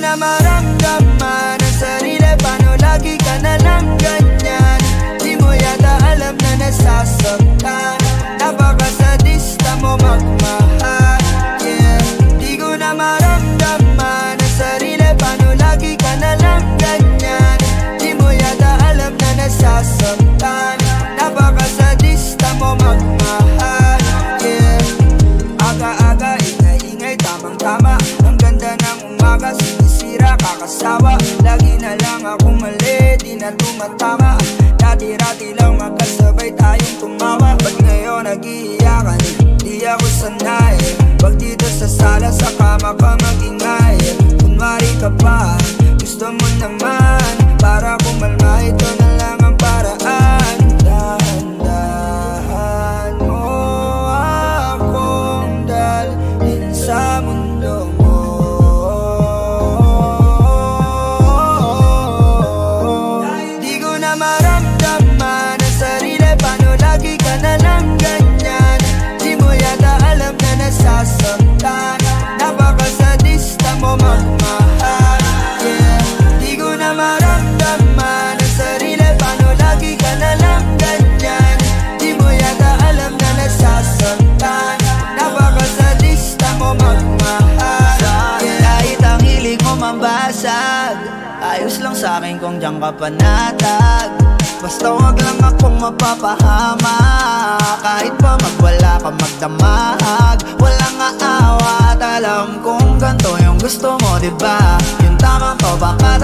na maramdaman ang sarili Paano lagi ka na Pag dito sa sala sa kama ka magingay Kunwari ka pa Gusto mo naman Para kumalma ito na Ayos lang sa akin kung diyan ka panatag Basta wag lang akong mapapahama. Kahit pa magwala ka magdamahag. Walang aawat Alam kong ganito yung gusto mo diba Yung tamang to baka